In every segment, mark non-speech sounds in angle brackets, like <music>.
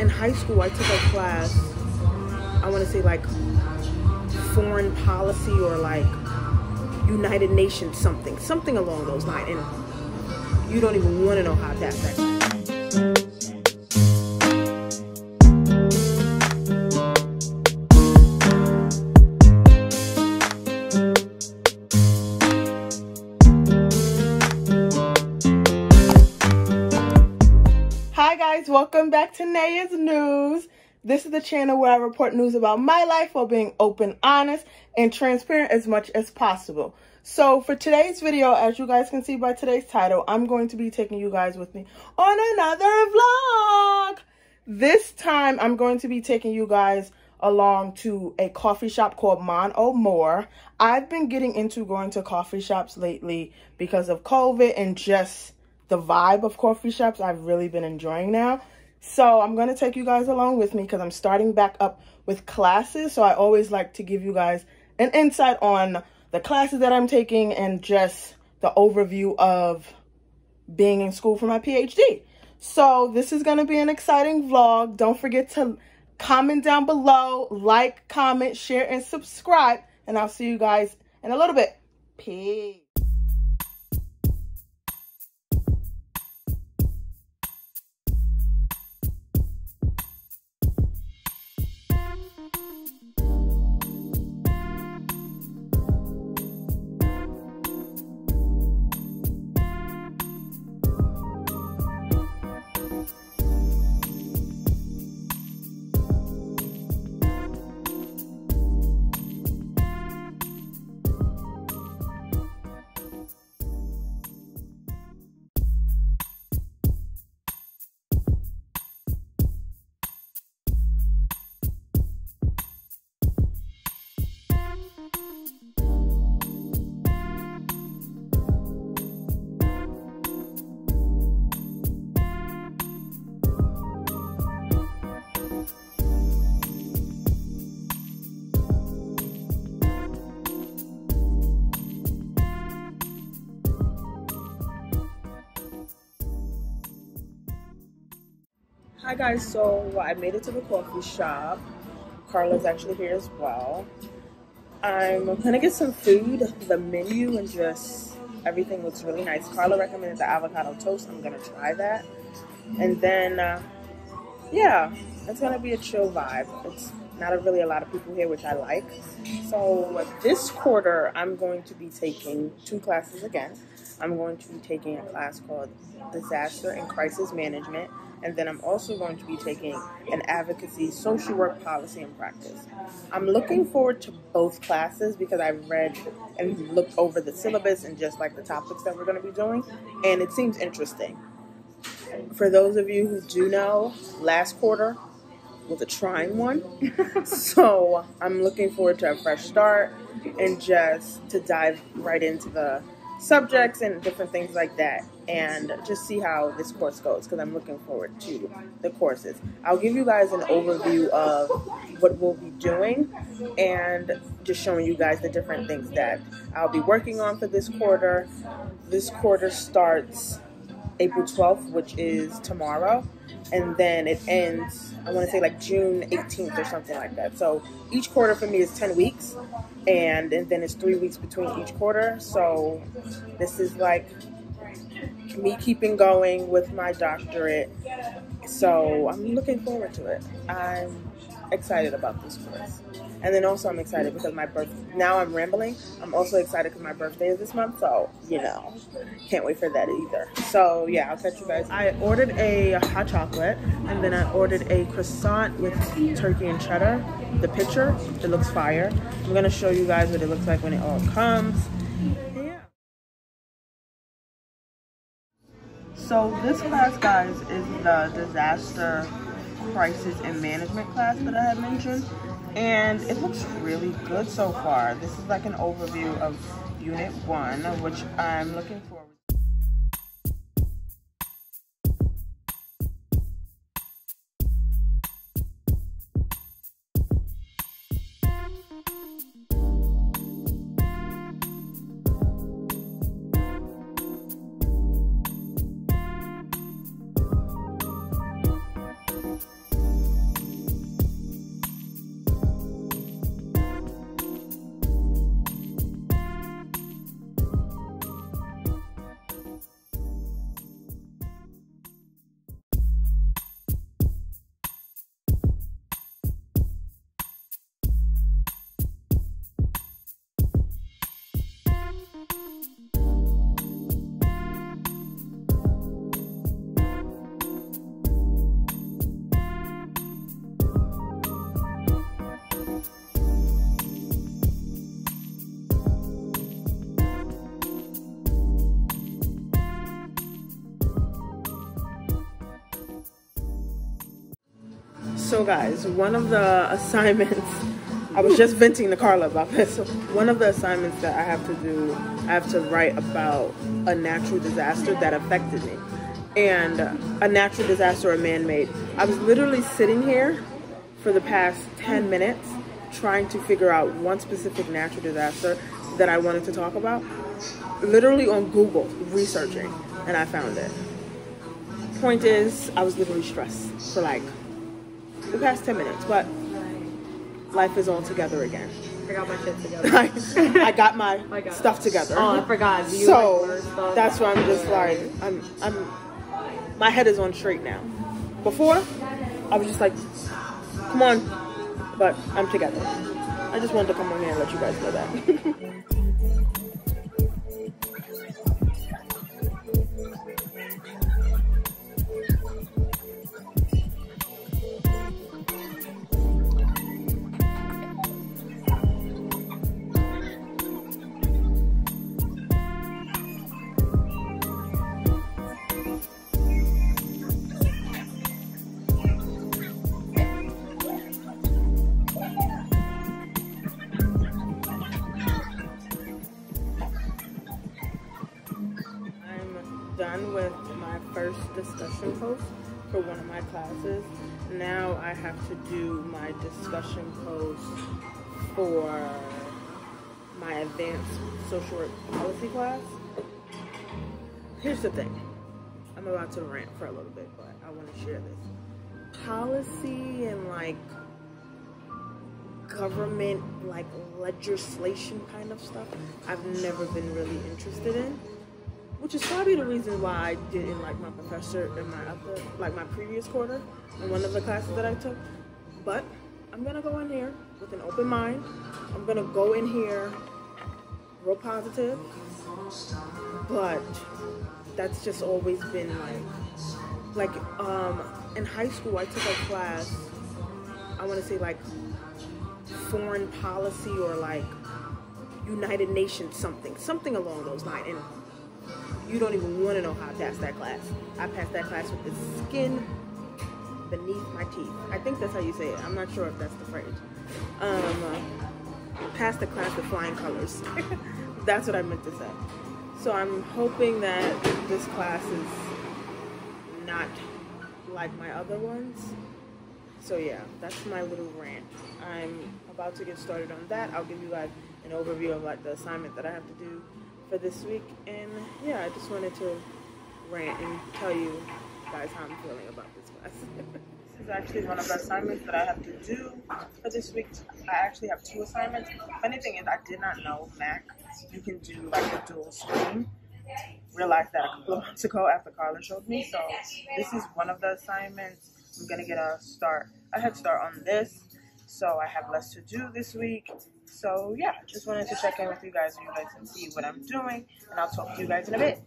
in high school, I took a class, I want to say like foreign policy or like United Nations something, something along those lines. And you don't even want to know how that affects. Welcome back to Naya's News. This is the channel where I report news about my life while being open, honest, and transparent as much as possible. So for today's video, as you guys can see by today's title, I'm going to be taking you guys with me on another vlog. This time, I'm going to be taking you guys along to a coffee shop called Mon Amour. I've been getting into going to coffee shops lately because of COVID and just the vibe of coffee shops I've really been enjoying now. So I'm going to take you guys along with me because I'm starting back up with classes. So I always like to give you guys an insight on the classes that I'm taking and just the overview of being in school for my PhD. So this is going to be an exciting vlog. Don't forget to comment down below, like, comment, share, and subscribe. And I'll see you guys in a little bit. Peace. Guys, so I made it to the coffee shop. Carla's actually here as well. I'm gonna get some food. The menu and just everything looks really nice. Carla recommended the avocado toast. I'm gonna try that. And then, uh, yeah, it's gonna be a chill vibe. It's not a, really a lot of people here, which I like. So this quarter, I'm going to be taking two classes again. I'm going to be taking a class called Disaster and Crisis Management and then I'm also going to be taking an advocacy social work policy and practice. I'm looking forward to both classes because I've read and looked over the syllabus and just like the topics that we're going to be doing, and it seems interesting. For those of you who do know, last quarter was a trying one, <laughs> so I'm looking forward to a fresh start and just to dive right into the subjects and different things like that and just see how this course goes because I'm looking forward to the courses. I'll give you guys an overview of what we'll be doing and just showing you guys the different things that I'll be working on for this quarter. This quarter starts April 12th, which is tomorrow, and then it ends, I want to say like June 18th or something like that. So each quarter for me is 10 weeks, and, and then it's three weeks between each quarter. So this is like me keeping going with my doctorate. So I'm looking forward to it. I'm excited about this course. And then also I'm excited because my birth now I'm rambling. I'm also excited because my birthday is this month, so you know, can't wait for that either. So yeah, I'll catch you guys. I ordered a hot chocolate and then I ordered a croissant with turkey and cheddar. The picture, it looks fire. I'm gonna show you guys what it looks like when it all comes. So this class, guys, is the disaster crisis and management class that I had mentioned. And it looks really good so far. This is like an overview of Unit 1, which I'm looking for. Guys, one of the assignments, I was just venting to Carla about <laughs> this. One of the assignments that I have to do, I have to write about a natural disaster that affected me. And a natural disaster or man-made. I was literally sitting here for the past 10 minutes trying to figure out one specific natural disaster that I wanted to talk about. Literally on Google, researching, and I found it. Point is, I was literally stressed for like the past 10 minutes, but life is all together again. I got my shit together. <laughs> I, I got my <laughs> I got stuff together. Oh, I forgot. You, so like, that's why I'm just like I'm I'm my head is on straight now. Before I was just like, come on, but I'm together. I just wanted to come on here and let you guys know that. <laughs> discussion post for one of my classes. Now I have to do my discussion post for my advanced social work policy class. Here's the thing. I'm about to rant for a little bit, but I want to share this. Policy and like government like legislation kind of stuff I've never been really interested in which is probably the reason why I didn't like my professor in my other, like my previous quarter in one of the classes that I took. But I'm gonna go in here with an open mind. I'm gonna go in here real positive, but that's just always been like, like um, in high school I took a class. I want to say like foreign policy or like United Nations something, something along those lines. And you don't even want to know how I passed that class. I passed that class with the skin beneath my teeth. I think that's how you say it. I'm not sure if that's the phrase. Um, passed the class with flying colors. <laughs> that's what I meant to say. So I'm hoping that this class is not like my other ones. So yeah, that's my little rant. I'm about to get started on that. I'll give you guys an overview of like the assignment that I have to do for this week. And yeah, I just wanted to rant and tell you guys how I'm feeling about this class. <laughs> this is actually one of the assignments that I have to do for this week. I actually have two assignments. Funny thing is, I did not know Mac. You can do like a dual screen. Realized that a couple of <laughs> months ago after Carla showed me. So this is one of the assignments. I'm gonna get a start, a head start on this. So I have less to do this week. So yeah, just wanted to check in with you guys so you guys can see what I'm doing, and I'll talk to you guys in a bit.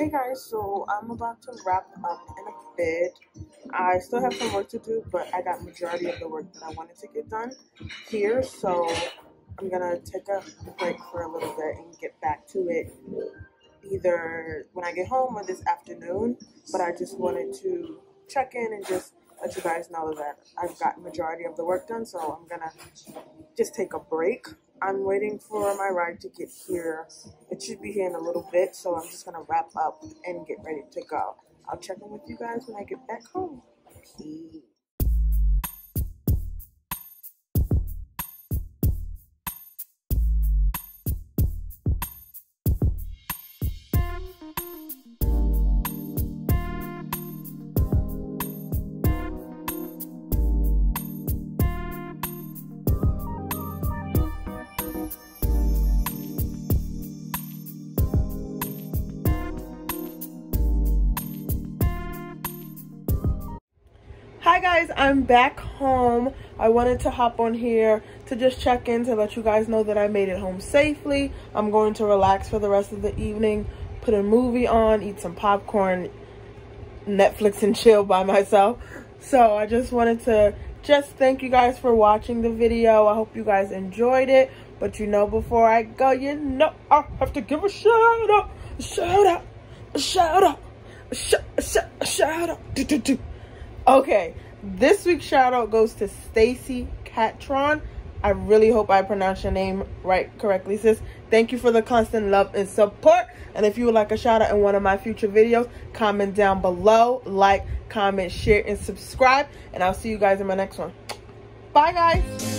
Hey guys, so I'm about to wrap up in a bit. I still have some work to do, but I got majority of the work that I wanted to get done here, so I'm gonna take a break for a little bit and get back to it either when I get home or this afternoon. But I just wanted to check in and just let you guys know that I've got majority of the work done, so I'm gonna just take a break. I'm waiting for my ride to get here. It should be here in a little bit, so I'm just gonna wrap up and get ready to go. I'll check in with you guys when I get back home. Guys, I'm back home. I wanted to hop on here to just check in to let you guys know that I made it home safely. I'm going to relax for the rest of the evening, put a movie on, eat some popcorn, Netflix and chill by myself. So I just wanted to just thank you guys for watching the video. I hope you guys enjoyed it. But you know, before I go, you know, I have to give a shout out, a shout out, a shout out, a a shout out. Do, do, do. Okay, this week's shout out goes to Stacy Catron. I really hope I pronounced your name right correctly, sis. Thank you for the constant love and support. And if you would like a shout out in one of my future videos, comment down below, like, comment, share, and subscribe. And I'll see you guys in my next one. Bye, guys.